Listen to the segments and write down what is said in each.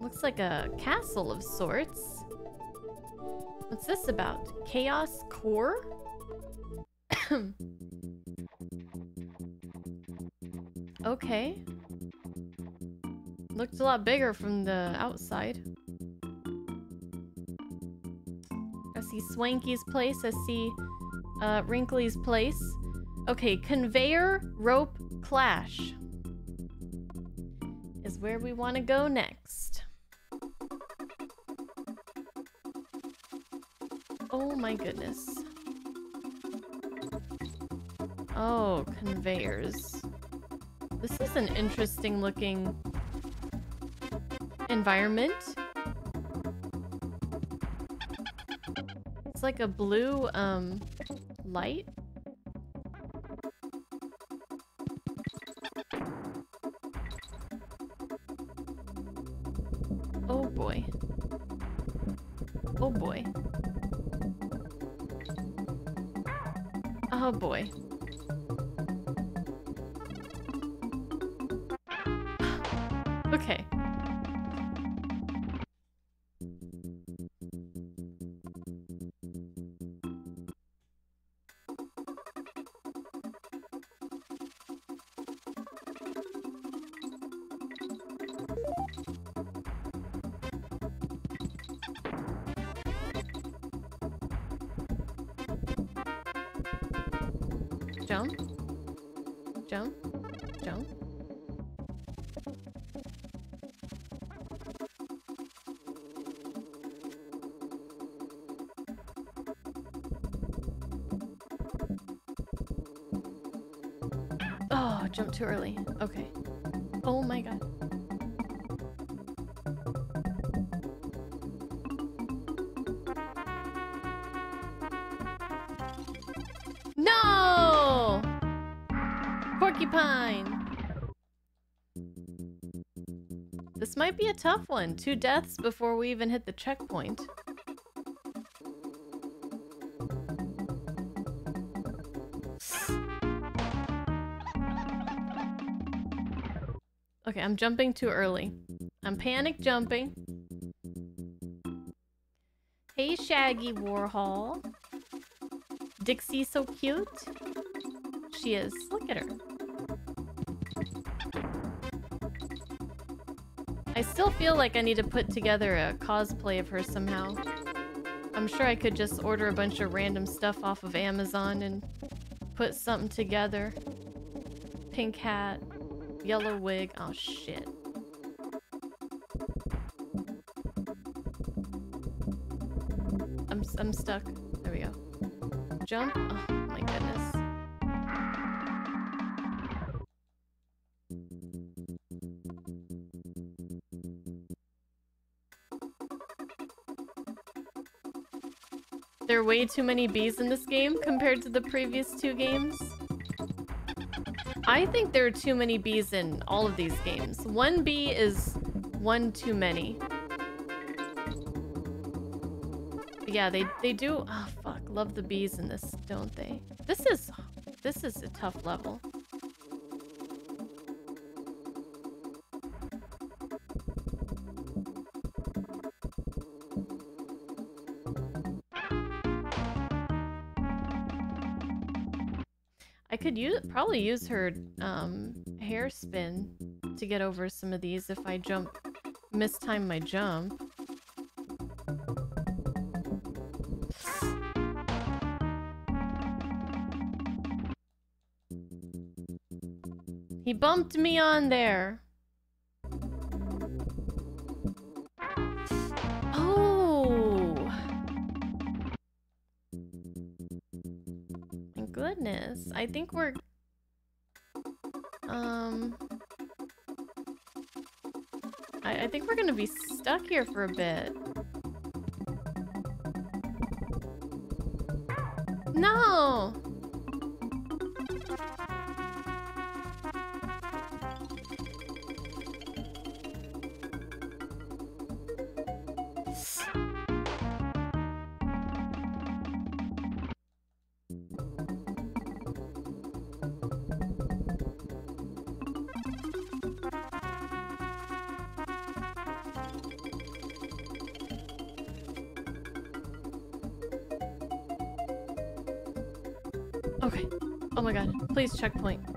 Looks like a castle of sorts. What's this about? Kaos Kore? okay. Looked a lot bigger from the outside. I see Swanky's place. I see uh, Wrinkly's place. Okay, Konveyor Rope Klash is where we want to go next. My goodness. Oh, conveyors. This is an interesting looking environment. It's like a blue um light. Jump. Jump. Jump. Oh, jump too early. Okay. Oh my god. Tough one. Two deaths before we even hit the checkpoint. Okay, I'm jumping too early. I'm panic jumping. Hey, Shaggy Warhol. Dixie so cute. She is. Look at her. I still feel like I need to put together a cosplay of her somehow. I'm sure I could just order a bunch of random stuff off of Amazon and put something together. Pink hat, yellow wig. Oh shit. I'm, I'm stuck. There we go. Jump. Oh There are way too many bees in this game compared to the previous two games. I think there are too many bees in all of these games. One bee is one too many. Yeah, they they do. Oh fuck, love the bees in this, don't they? This is this is a tough level. Could use probably use her um, hair spin to get over some of these if I jump mistime my jump. He bumped me on there. Think we're um I, I think we're gonna be stuck here for a bit. No! Please checkpoint.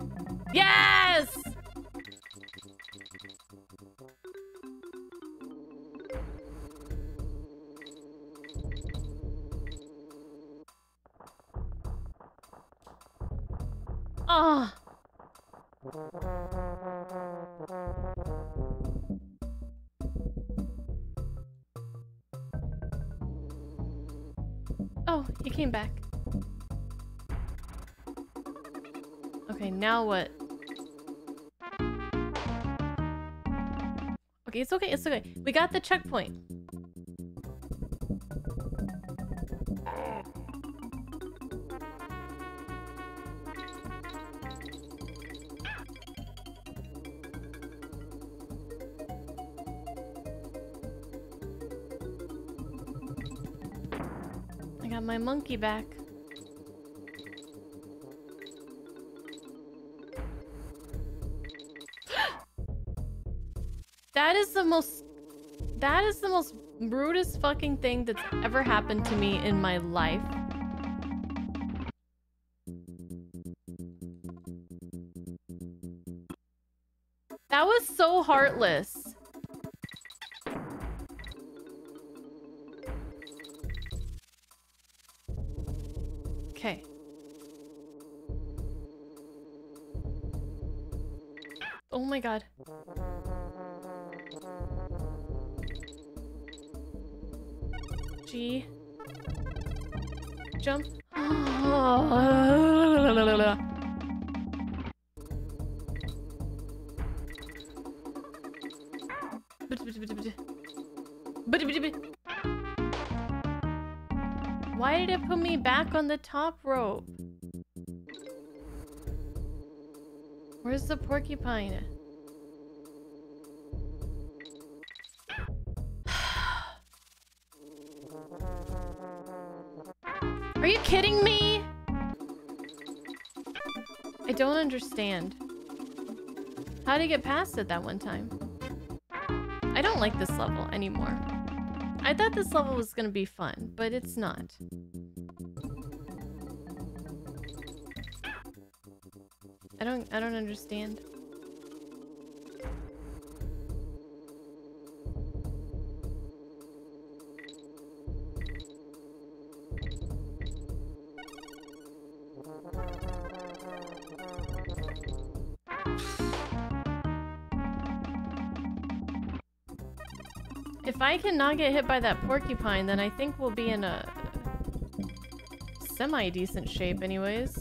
Now what? Okay, it's okay, it's okay. We got the checkpoint. I got my monkey back. The most... That is the most rudest fucking thing that's ever happened to me in my life. That was so heartless. On the top rope? Where's the porcupine? Are you kidding me? I don't understand. How did I get past it that one time? I don't like this level anymore. I thought this level was gonna be fun, but it's not. I don't I don't understand. If I cannot get hit by that porcupine, then I think we'll be in a semi-decent shape anyways.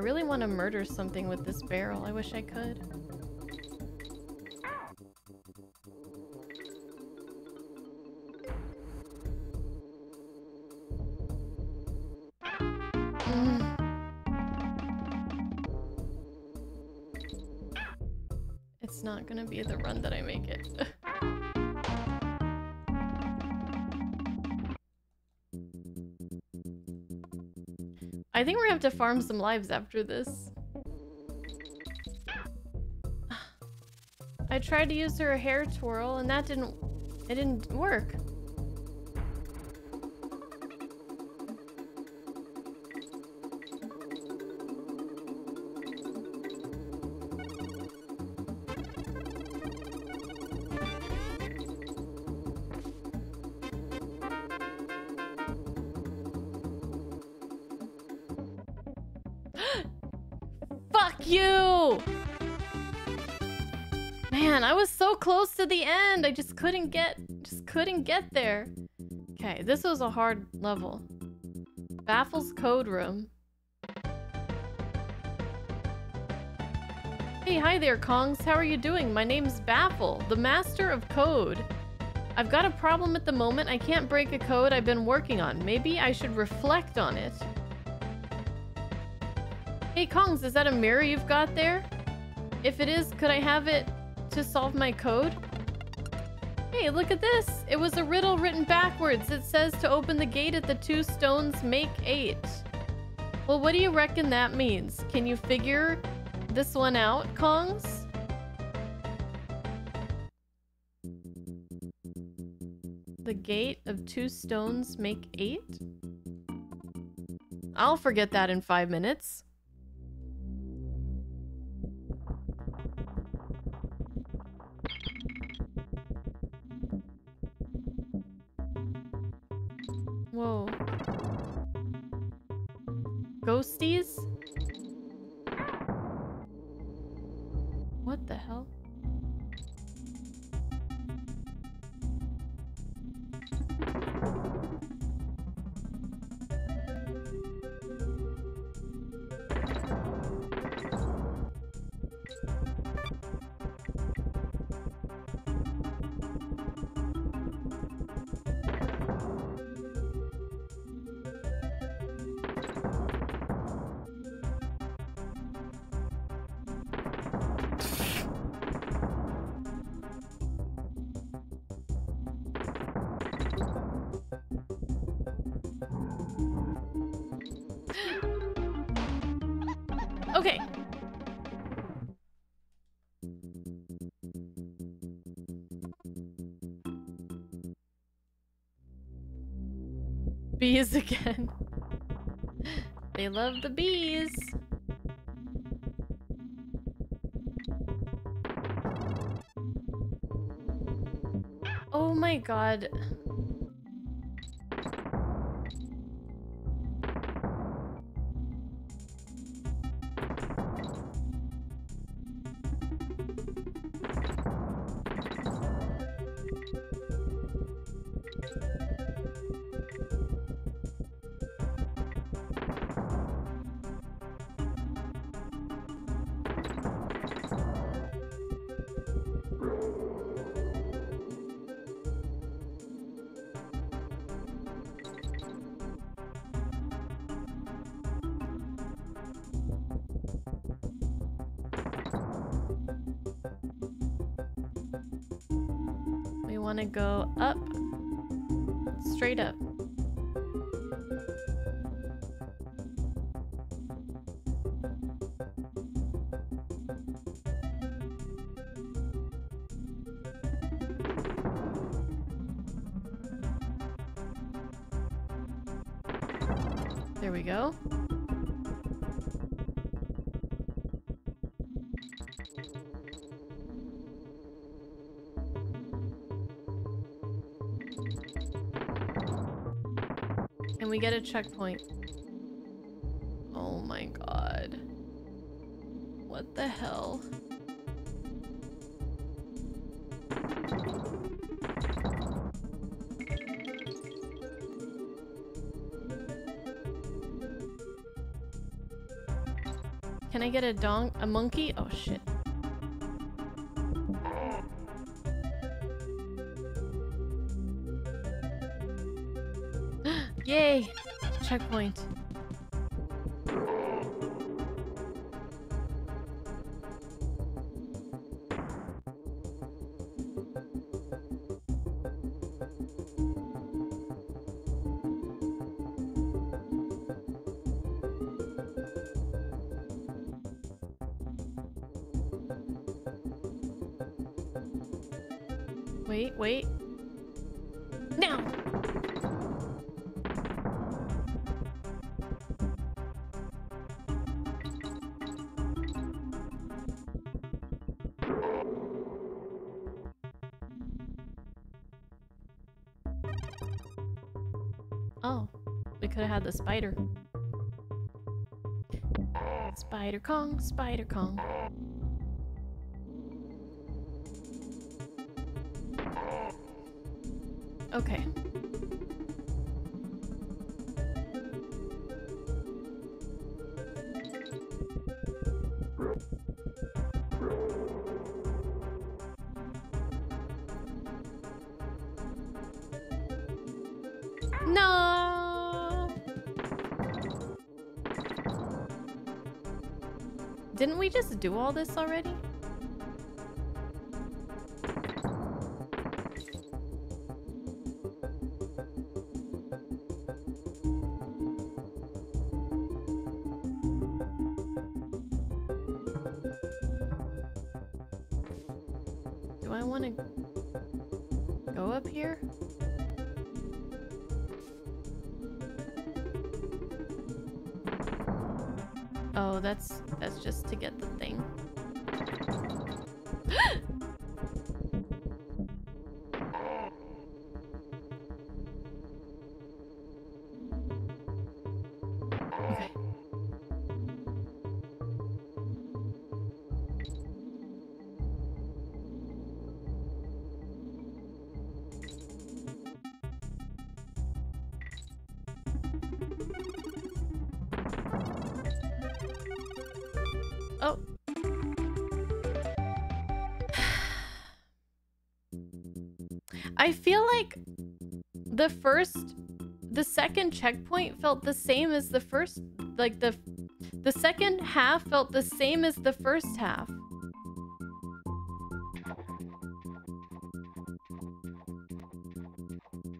Really want to murder something with this barrel. I wish I could. It's not gonna be the run that I I think we're gonna have to farm some lives after this. I tried to use her hair twirl and that didn't... It didn't work. You! Man, I was so close to the end. I just couldn't get, just couldn't get there. Okay, this was a hard level. Baffle's code room. Hey, hi there, Kongs. How are you doing? My name's Baffle, the master of code. I've got a problem at the moment. I can't break a code I've been working on. Maybe I should reflect on it. Hey, Kongs, is that a mirror you've got there? If it is, could I have it to solve my code? Hey, look at this! It was a riddle written backwards. It says to open the gate at the two stones make eight. Well, what do you reckon that means? Can you figure this one out, Kongs? The gate of two stones make eight? I'll forget that in five minutes. What the hell? Bees again. they love the bees. Oh my god. Want to go up. Straight up. Get a checkpoint. Oh my god. What the hell? Can I get a dong a monkey? Oh shit. Checkpoint. Wait, wait. Spider. Spider Kong, Spider Kong. Okay. We just do all this already? Do I want to go up here? That's that's just to get the thing. The first the second checkpoint felt the same as the first like the the second half felt the same as the first half.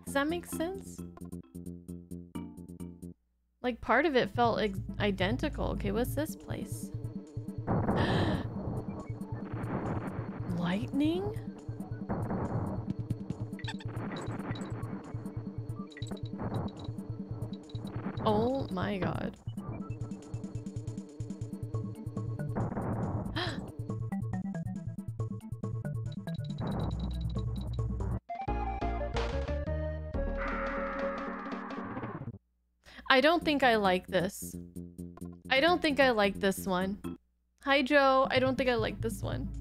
Does that make sense? Like part of it felt ex- identical. Okay, what's this place? My god. I don't think I like this. I don't think I like this one. Hi, Joe. I don't think I like this one.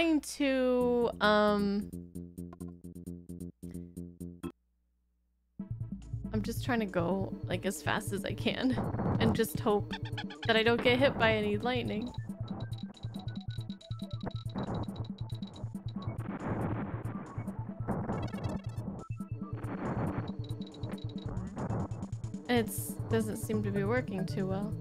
Trying to um I'm just trying to go like as fast as I can and just hope that I don't get hit by any lightning. It's doesn't seem to be working too well.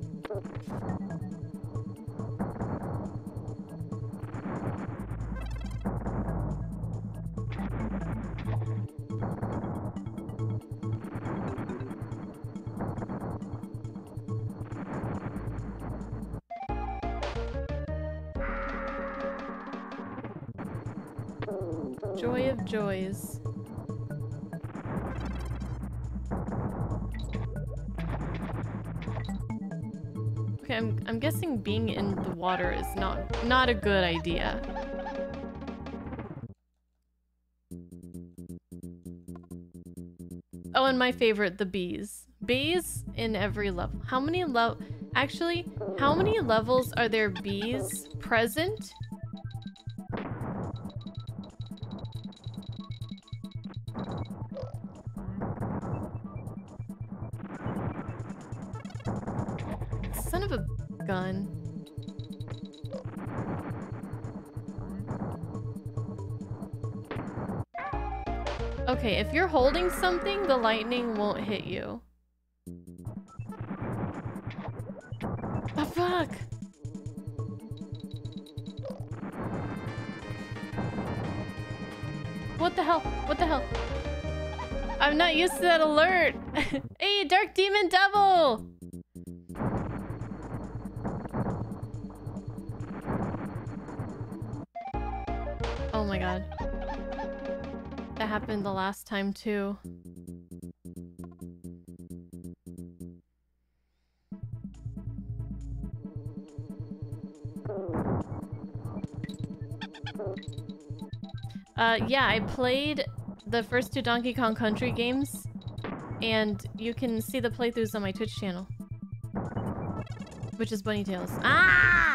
Joy of joys. Okay, I'm I'm guessing being in the water is not not a good idea. Oh, and my favorite, the bees. Bees in every level. How many level? Actually, how many levels are there bees present? If you're holding something, the lightning won't hit you. The fuck? What the hell? What the hell? I'm not used to that alert. hey, Dark Demon Devil! Oh my god. That happened the last time too. Uh, yeah, I played the first two Donkey Kong Country games, and you can see the playthroughs on my Twitch channel. Which is Bunny Tails. Ah!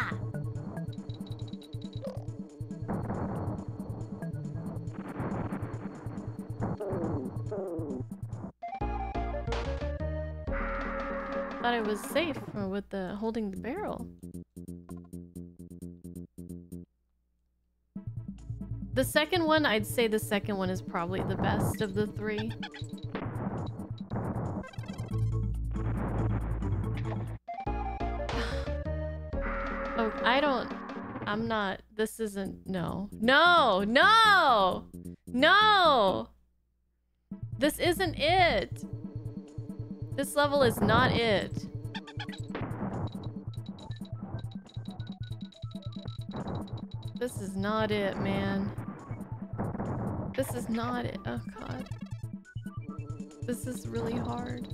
Was safe with the holding the barrel. The second one, I'd say the second one is probably the best of the three. oh, I don't... I'm not... This isn't... No. No! No! No! This isn't it! This level is not it. This is not it, man. This is not it. Oh god. This is really hard.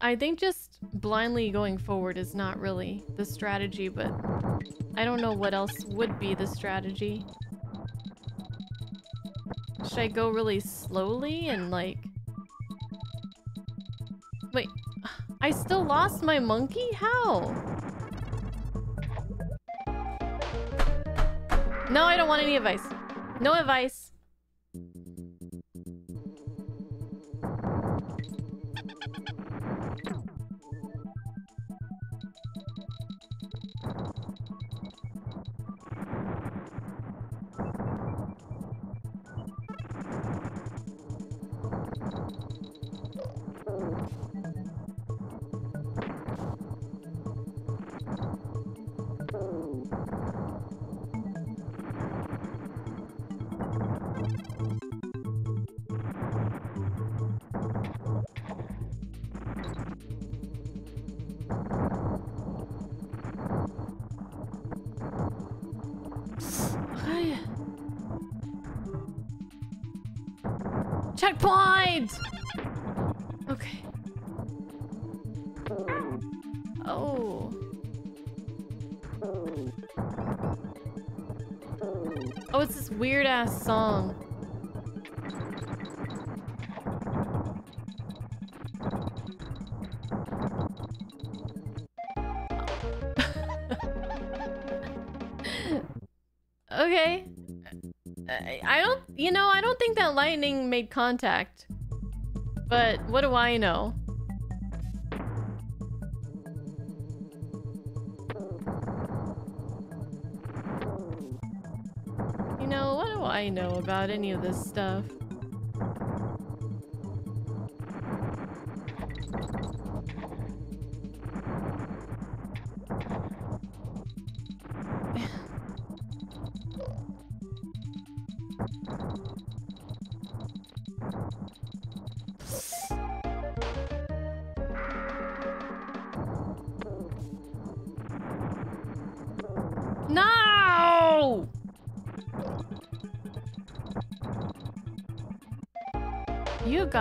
I think just blindly going forward is not really the strategy, but I don't know what else would be the strategy. Should I go really slowly and like Wait, I still lost my monkey? How? No, I don't want any advice. No advice. Song. okay. I don't, you know, I don't think that lightning made contact. But what do I know? I know about any of this stuff.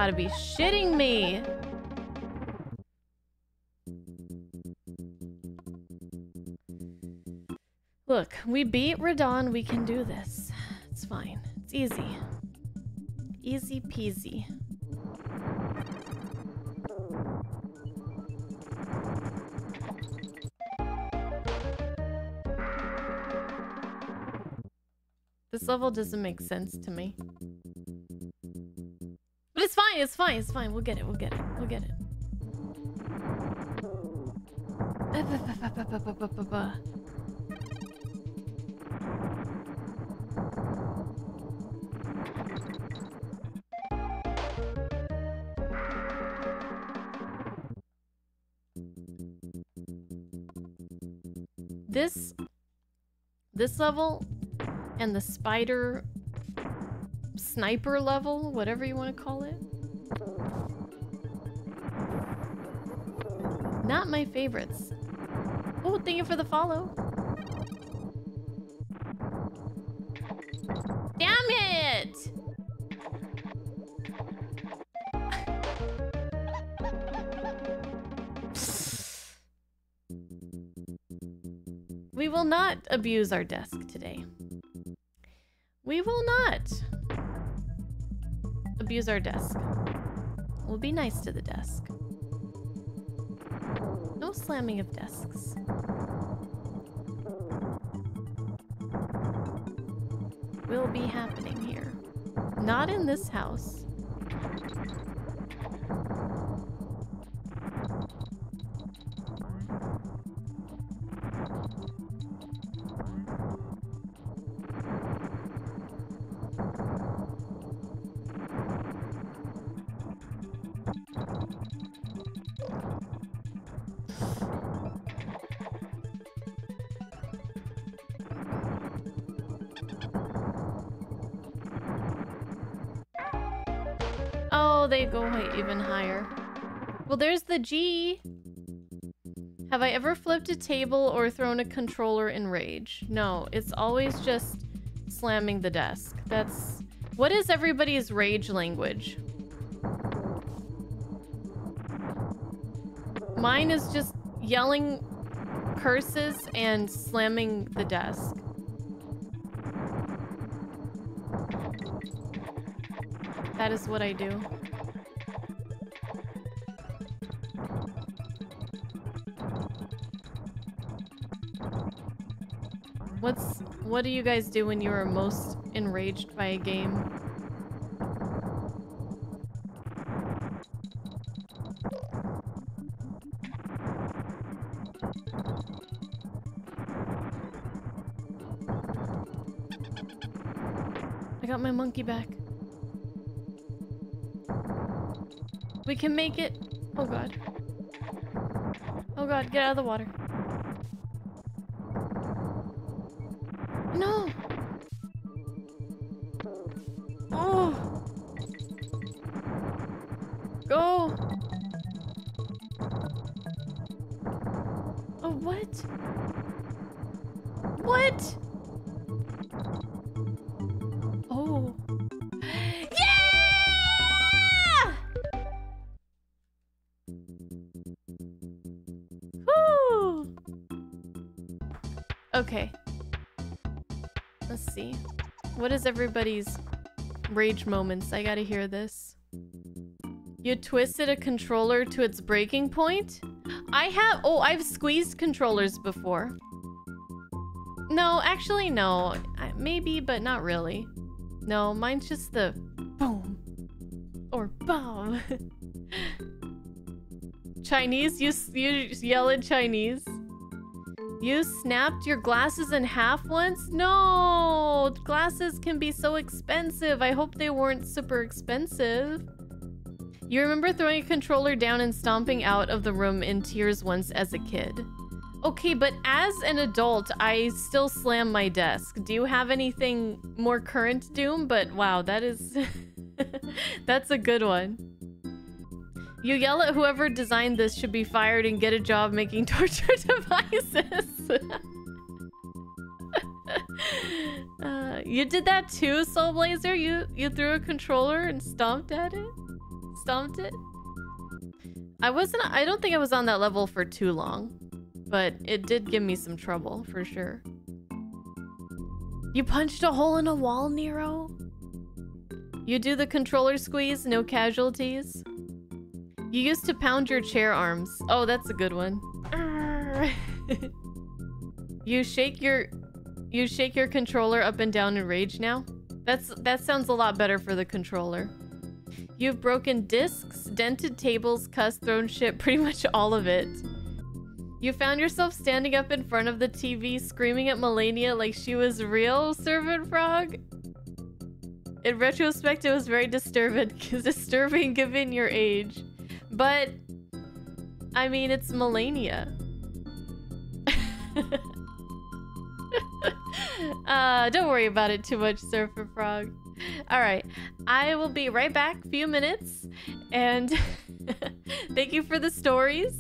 Gotta be shitting me. Look, we beat Radon, We can do this. It's fine. It's easy. Easy peasy. This level doesn't make sense to me fine, it's fine, it's fine. We'll get it, we'll get it, we'll get it. This this level and the spider sniper level, whatever you want to call it, Not my favorites. Oh, thank you for the follow. Damn it! we will not abuse our desk today. We will not abuse our desk. We'll be nice to the desk slamming of desks. Will be happening here. Not in this house. They go even higher. Well, there's the G. Have I ever flipped a table or thrown a controller in rage? No, it's always just slamming the desk. That's... What is everybody's rage language? Mine is just yelling curses and slamming the desk. That is what I do. What do you guys do when you are most enraged by a game? I got my monkey back. We can make it. Oh god. Oh god, get out of the water. Go! Oh, what? What? Oh. Yeah! Woo! Okay. Let's see. What is everybody's rage moments? I gotta hear this. You twisted a controller to its breaking point? I have- oh, I've squeezed controllers before. No, actually no. Maybe, but not really. No, mine's just the boom or bomb. Chinese? You, you yell in Chinese? You snapped your glasses in half once? No! Glasses can be so expensive. I hope they weren't super expensive. You remember throwing a controller down and stomping out of the room in tears once as a kid. Okay, but as an adult, I still slam my desk. Do you have anything more current, Doom? But wow, that is... That's a good one. You yell at whoever designed this should be fired and get a job making torture devices. uh, you did that too, Soul Blazer? You you threw a controller and stomped at it? Stomped it? I wasn't I don't think I was on that level for too long, but it did give me some trouble for sure. You punched a hole in a wall, Nero? You do the controller squeeze, no casualties? You used to pound your chair arms. Oh, that's a good one. you shake your you shake your controller up and down in rage now? That's that sounds a lot better for the controller. You've broken discs, dented tables, cussed, thrown shit, pretty much all of it. You found yourself standing up in front of the TV screaming at Melania like she was real, Servant Frog? In retrospect, it was very disturbing, disturbing given your age. But, I mean, it's Melania. uh, don't worry about it too much, Surfer Frog. Alright, I will be right back, few minutes, and thank you for the stories.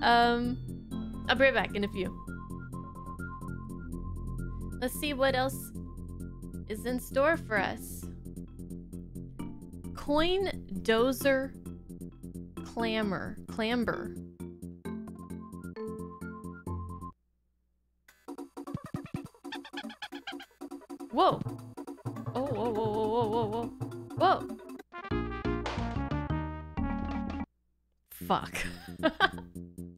Um, I'll be right back in a few. Let's see what else is in store for us. Coin Dozer Clamor. Clamber. Whoa. Oh, whoa, whoa, whoa, whoa, whoa, whoa. Whoa. Fuck.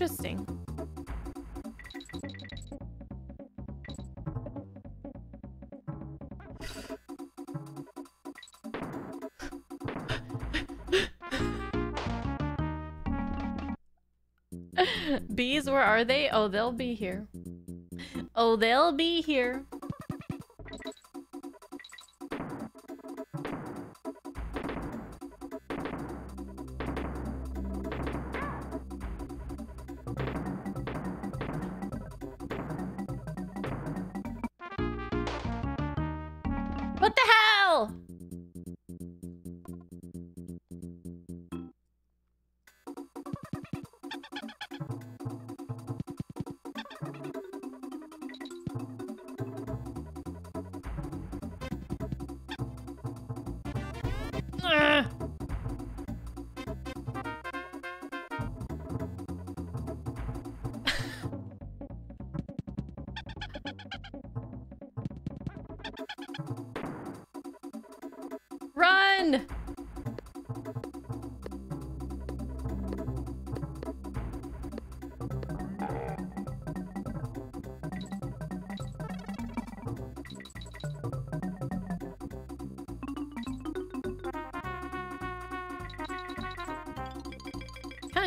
Interesting. Bees, where are they? Oh, they'll be here. Oh, they'll be here.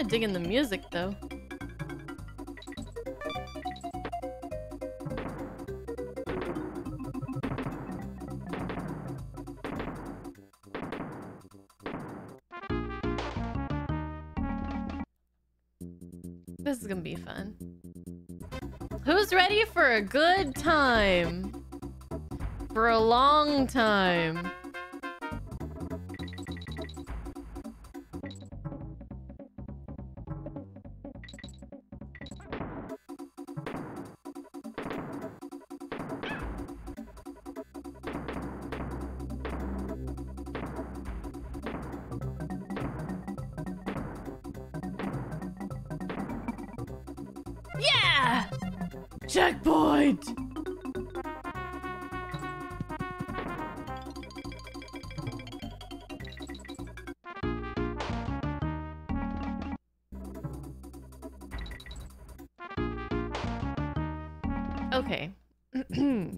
Of digging the music though. This is gonna be fun. Who's ready for a good time? For a long time. Yeah! Checkpoint! Okay. I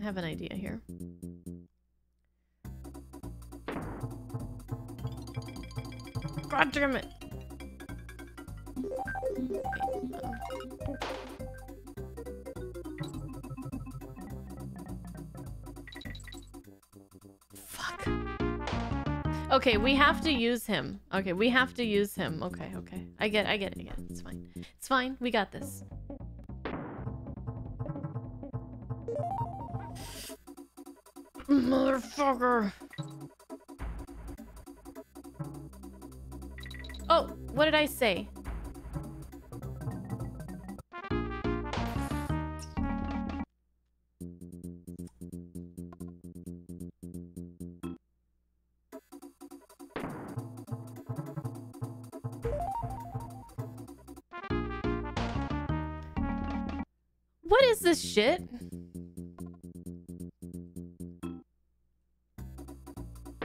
have an idea here. God damn it. Okay, we have to use him. Okay, we have to use him. Okay, okay. I get I get it, I get it. It's fine. It's fine. We got this. Motherfucker. Oh, what did I say?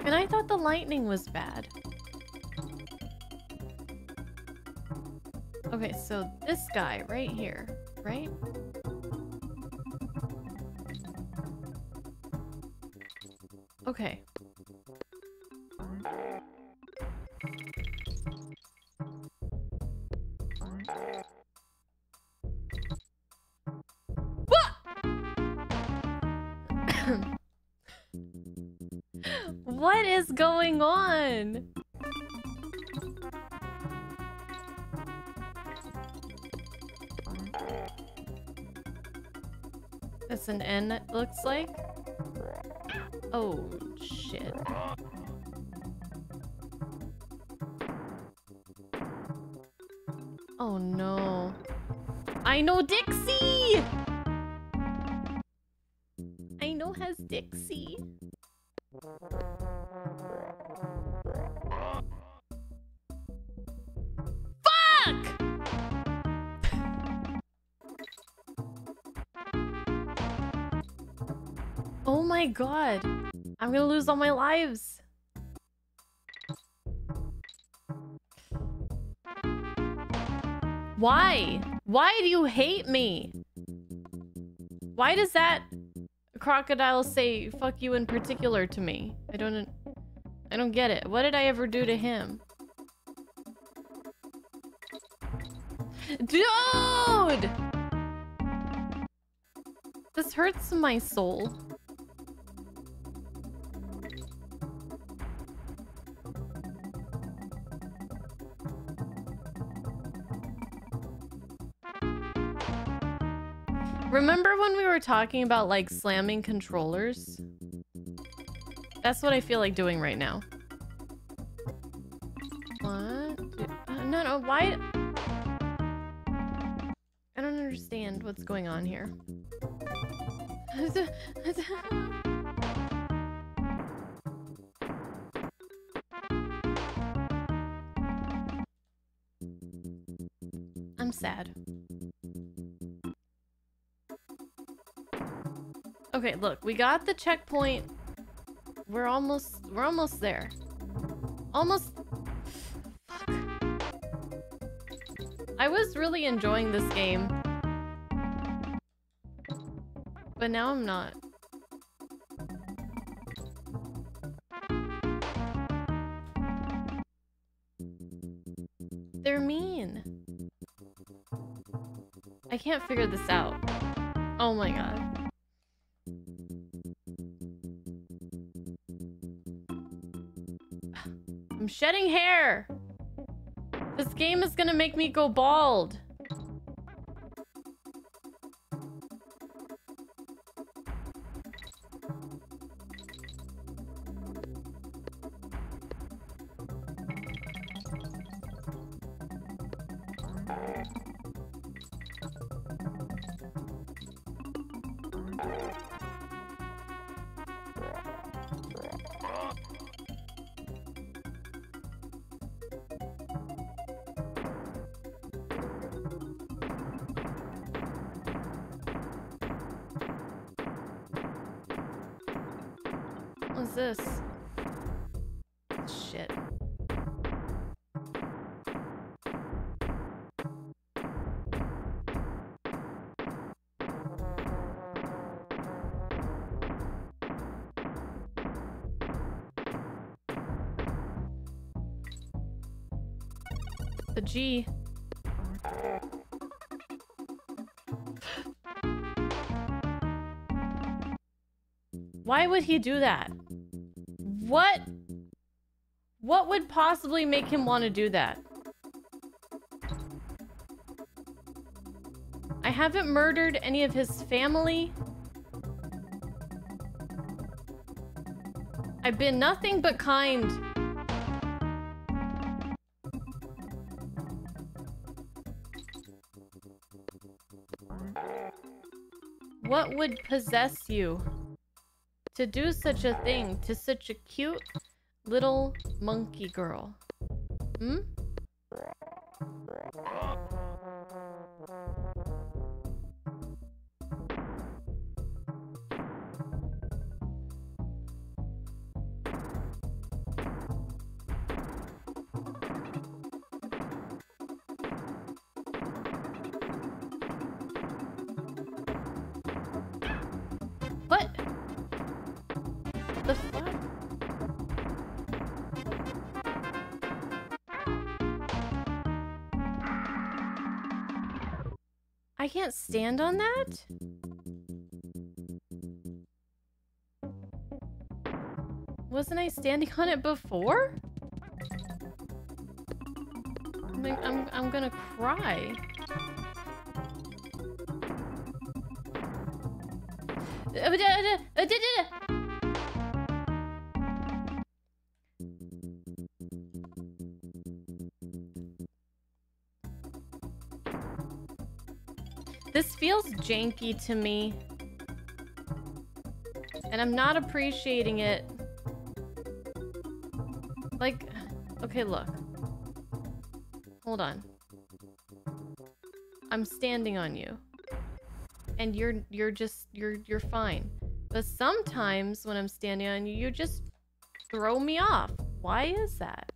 And I thought the lightning was bad. Okay, so this guy right here, right? Okay. Going on? That's an N, it looks like. Oh, shit. Oh no. I know Dixie! I know has Dixie. God. I'm gonna lose all my lives. Why? Why do you hate me? Why does that crocodile say fuck you in particular to me? I don't I don't get it. What did I ever do to him? Dude! This hurts my soul. Talking about like slamming controllers? That's what I feel like doing right now. What? No, no, why? I don't understand what's going on here. I'm sad. Okay, look, we got the checkpoint. We're almost, we're almost there. Almost. I was really enjoying this game. But now I'm not. They're mean. I can't figure this out. Oh my god. I'm shedding hair! This game is gonna make me go bald. G. Why would he do that? What? What would possibly make him want to do that? I haven't murdered any of his family. I've been nothing but kind. What would possess you to do such a thing to such a cute little monkey girl? Hmm? Can't stand on that? Wasn't I standing on it before? I'm, I'm, I'm gonna cry. Uh, uh, uh, janky to me. And I'm not appreciating it. Like, okay, look. Hold on. I'm standing on you. And you're you're just you're you're fine. But sometimes when I'm standing on you, you just throw me off. Why is that?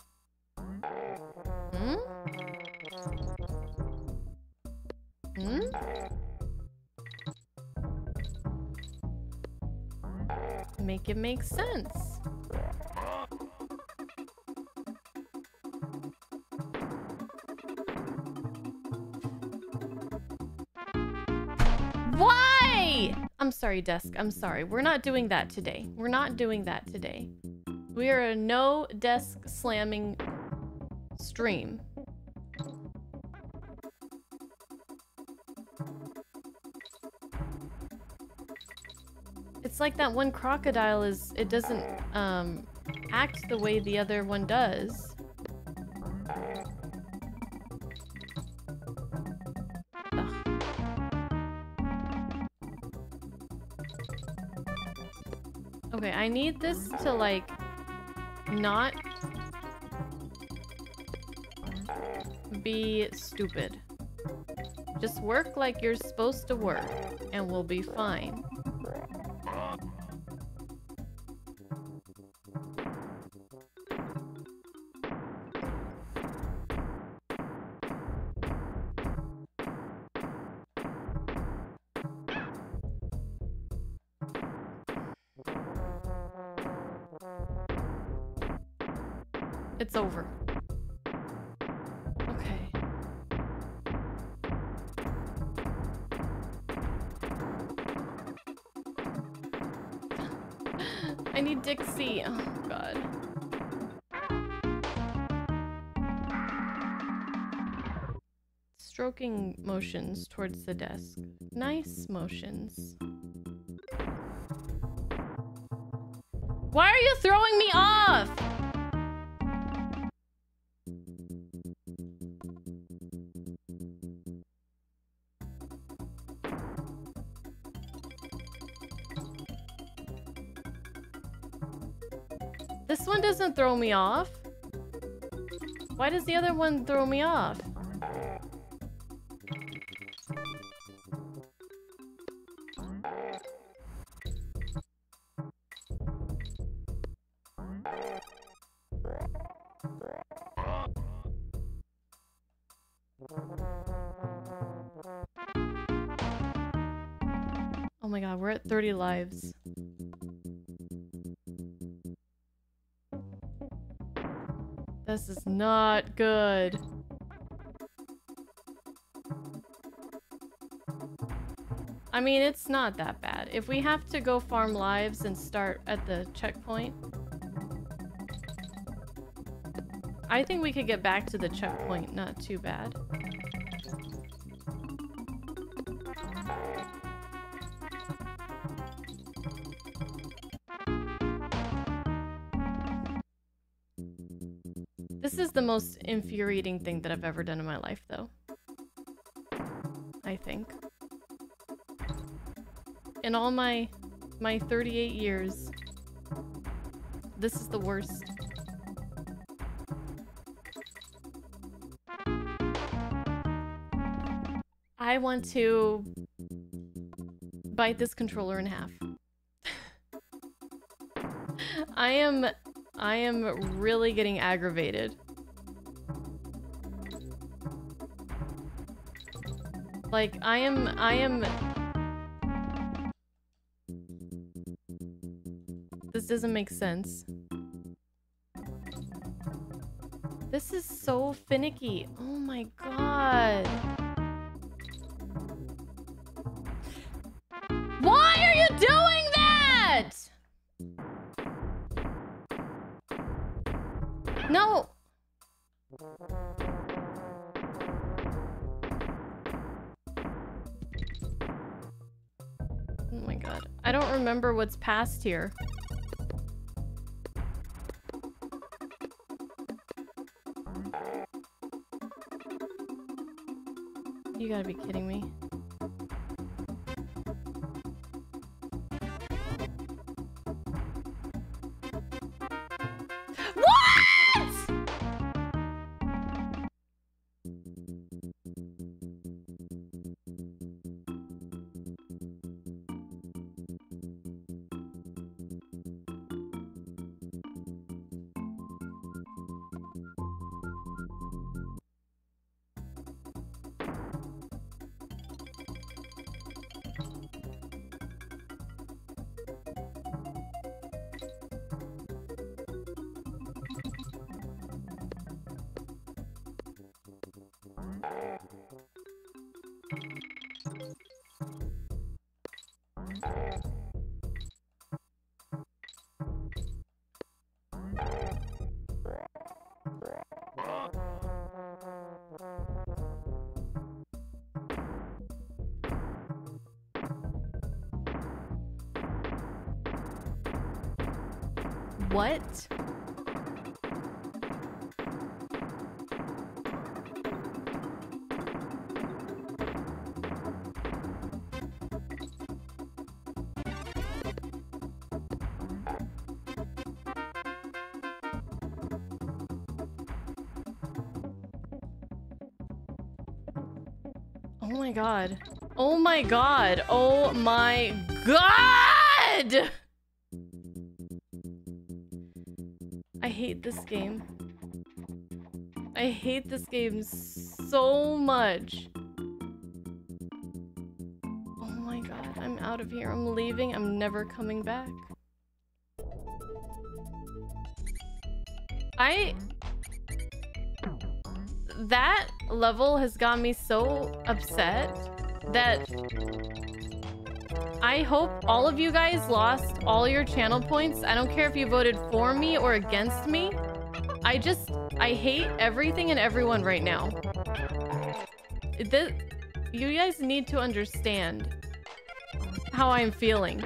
It make sense. Why? I'm sorry, desk. I'm sorry. We're not doing that today. We're not doing that today. We are a no desk slamming stream. It's like that one crocodile is, it doesn't um, act the way the other one does. Okay, I need this to like not be stupid. Just work like you're supposed to work and we'll be fine. It's over. Okay. I need Dixie. Oh, God. Stroking motions towards the desk. Nice motions. Why are you throwing me off? Doesn't throw me off. Why does the other one throw me off? Oh my god, we're at 30 lives. This is not good. I mean, it's not that bad. If we have to go farm lives and start at the checkpoint, I think we could get back to the checkpoint not too bad. The most infuriating thing that I've ever done in my life, though. I think. In all my my 38 years, this is the worst. I want to bite this controller in half. I am I am really getting aggravated. Like I am I am This doesn't make sense. This is so finicky. Oh my god. Why are you doing that? No. I don't remember what's past here. You gotta be kidding me. What? Oh my god. Oh my god. Oh my god! Hate this game. I hate this game so much. Oh my god, I'm out of here. I'm leaving. I'm never coming back. I... That level has got me so upset that I hope all of you guys lost all your channel points. I don't care if you voted for me or against me. I just, I hate everything and everyone right now. This, you guys need to understand how I'm feeling.